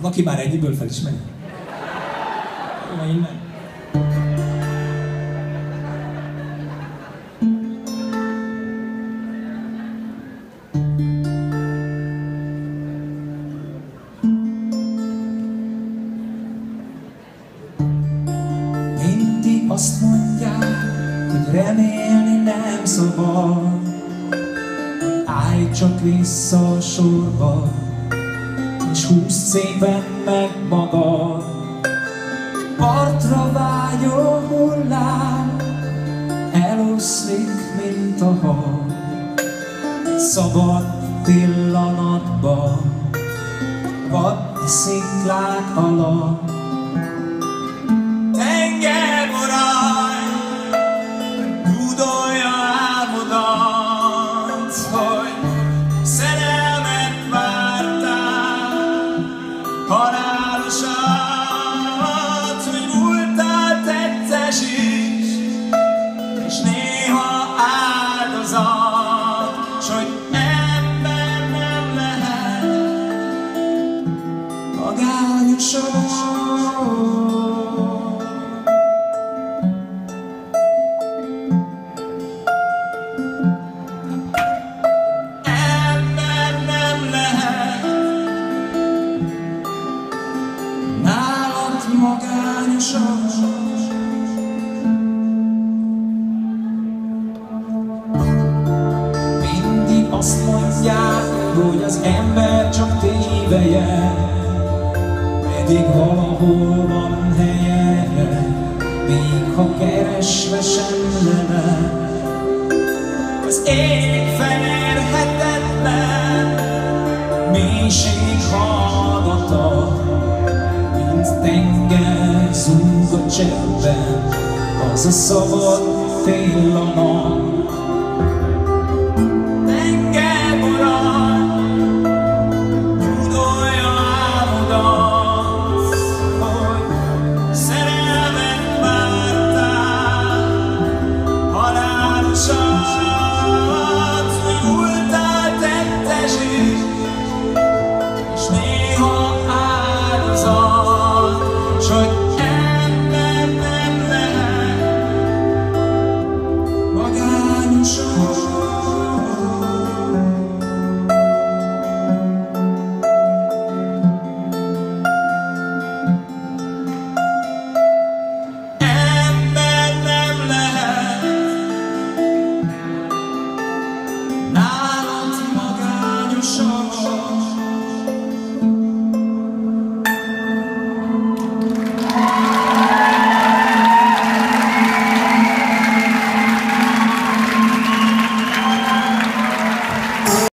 aki már ennyiből felismeri. Jó, innen. Azt mondják, hogy remélni nem szabad. Állj csak vissza a sorba, és húzd szépen meg magad. Partra vágyó hullám, eloszlik, mint a hal. Szabad pillanatban, vadni sziklák alatt. Halálosat, hogy múltál tettes is, és néha áldozat, s hogy ember nem lehet magányosan. Nálad magányosan. Mindig azt mondják, hogy az ember csak téveje, pedig valahol van helye, még ha keresve sem lenne. Az ég felérhetetlen mélység zúg a cseppben, az a szabad fél a nap.